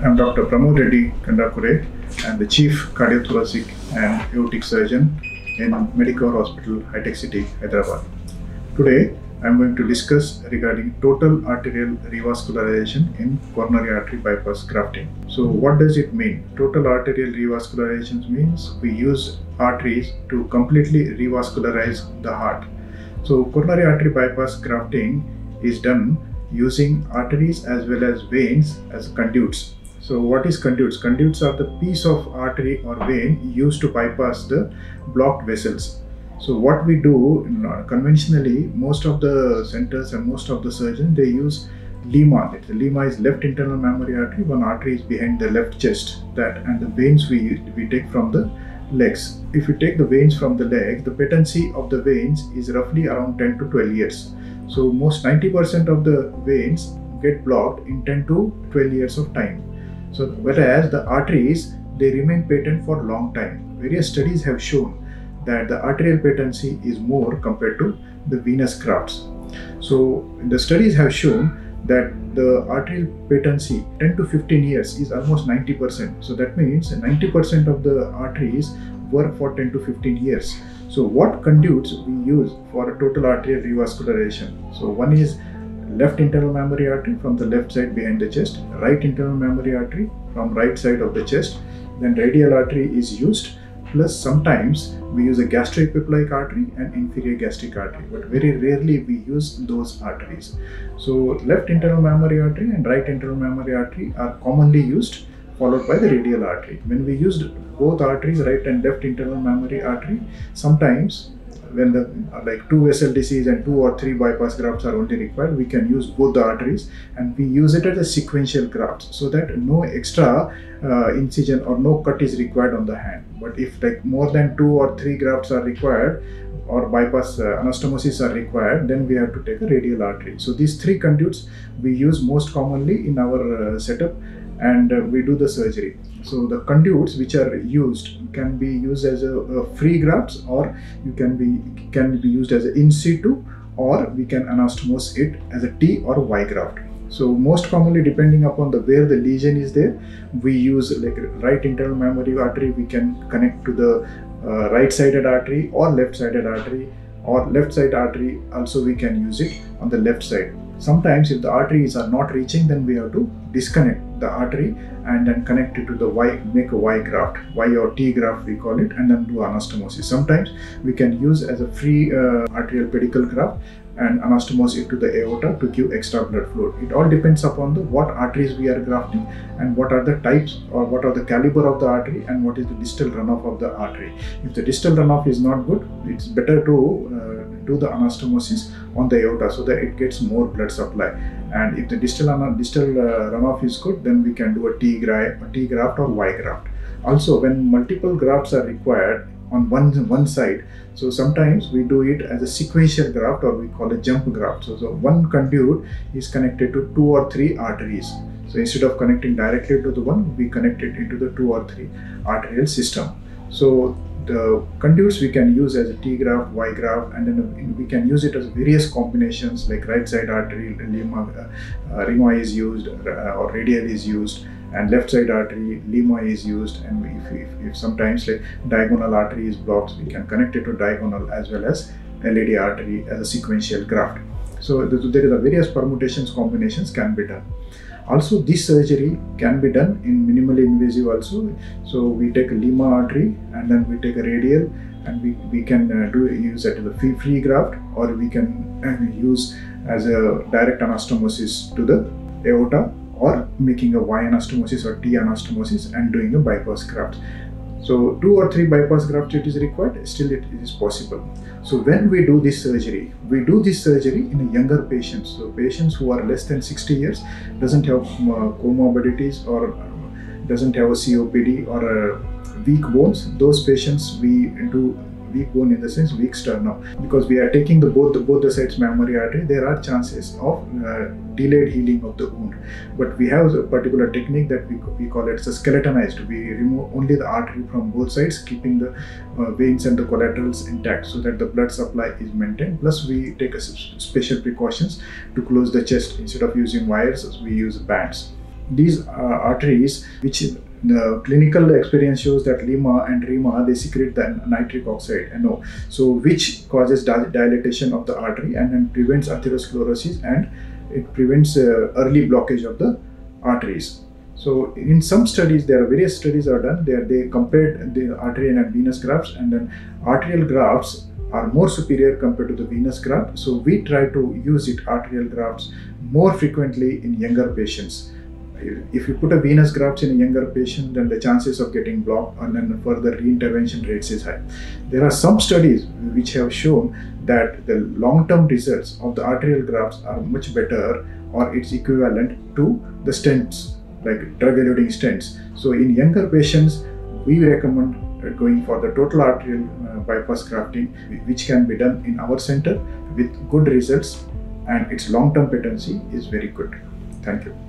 I'm Dr. Pramod Reddy Kandakure. I'm the Chief Cardiothoracic and Aortic Surgeon in Medicover Hospital, High Tech City, Hyderabad. Today, I'm going to discuss regarding total arterial revascularization in coronary artery bypass grafting. So, what does it mean? Total arterial revascularization means we use arteries to completely revascularize the heart. So, coronary artery bypass grafting is done using arteries as well as veins as conduits. So, what is conduits? Conduits are the piece of artery or vein used to bypass the blocked vessels. So, what we do conventionally, most of the centers and most of the surgeons they use lima. The lima is left internal mammary artery. One artery is behind the left chest. That and the veins we we take from the legs. If you take the veins from the leg, the patency of the veins is roughly around 10 to 12 years. So most 90% of the veins get blocked in 10 to 12 years of time. So whereas the arteries they remain patent for long time. Various studies have shown that the arterial patency is more compared to the venous grafts. So the studies have shown that the arterial patency 10 to 15 years is almost 90%. So that means 90% of the arteries work for 10 to 15 years. So what conduits we use for a total arterial revascularization? So one is left internal mammary artery from the left side behind the chest, right internal mammary artery from right side of the chest, then radial artery is used plus sometimes we use a gastroepiploic artery and inferior gastric artery but very rarely we use those arteries. So left internal mammary artery and right internal mammary artery are commonly used followed by the radial artery. When we used both arteries right and left internal mammary artery sometimes when the like two vessel disease and two or three bypass grafts are only required we can use both the arteries and we use it as a sequential graft so that no extra uh, incision or no cut is required on the hand. But if like more than two or three grafts are required or bypass uh, anastomosis are required then we have to take a radial artery. So these three conduits we use most commonly in our uh, setup and uh, we do the surgery. So the conduits which are used can be used as a, a free grafts or you can be can be used as an in situ or we can anastomose it as a T or Y graft. So most commonly depending upon the where the lesion is there, we use like right internal mammary artery, we can connect to the uh, right sided artery or left sided artery or left side artery also we can use it on the left side. Sometimes if the arteries are not reaching then we have to disconnect the artery and then connect it to the Y, make a Y graft, Y or T graft we call it, and then do anastomosis. Sometimes we can use as a free uh, arterial pedicle graft and anastomose it to the aorta to give extra blood flow. It all depends upon the what arteries we are grafting and what are the types or what are the caliber of the artery and what is the distal runoff of the artery. If the distal runoff is not good, it's better to uh, do the anastomosis on the aorta so that it gets more blood supply. And if the distal, distal uh, runoff is good, then we can do a T graft, a T graft or Y graft. Also, when multiple grafts are required, on one one side. So sometimes we do it as a sequential graft or we call it jump graft. So, so one conduit is connected to two or three arteries. So instead of connecting directly to the one we connect it into the two or three arterial system. So the conduits we can use as a T graft, Y graft, and then we can use it as various combinations like right side artery, lima, uh, uh, is used, uh, or radial is used, and left side artery lima is used. And if, if, if, sometimes like diagonal artery is blocked we can connect it to diagonal as well as LAD artery as a sequential graft. So there are various permutations combinations can be done. Also this surgery can be done in minimally invasive also. So we take a lima artery and then we take a radial and we, we can uh, do use it as a free, free graft or we can uh, use as a direct anastomosis to the aorta or making a Y anastomosis or T anastomosis and doing a bypass graft. So two or three bypass grafts it is required, still it is possible. So when we do this surgery, we do this surgery in younger patients. So patients who are less than 60 years, doesn't have uh, comorbidities or doesn't have a COPD or weak bones, those patients we do weak bone in the sense weak sternum. Because we are taking the both the both the sides mammary artery there are chances of uh, delayed healing of the wound. But we have a particular technique that we, we call it a skeletonized. We remove only the artery from both sides keeping the uh, veins and the collaterals intact so that the blood supply is maintained. Plus we take a special precautions to close the chest. Instead of using wires we use bands these uh, arteries, which the clinical experience shows that Lima and Rima they secrete the nitric oxide NO, so which causes dilatation of the artery and then prevents atherosclerosis and it prevents uh, early blockage of the arteries. So in some studies, there are various studies are done. There they compared the arterial and venous grafts, and then arterial grafts are more superior compared to the venous graft. So we try to use it arterial grafts more frequently in younger patients if you put a venous graft in a younger patient, then the chances of getting blocked and then further reintervention rates is high. There are some studies which have shown that the long-term results of the arterial grafts are much better or it's equivalent to the stents, like drug-eluting stents. So in younger patients, we recommend going for the total arterial uh, bypass grafting, which can be done in our center with good results and its long-term patency is very good. Thank you.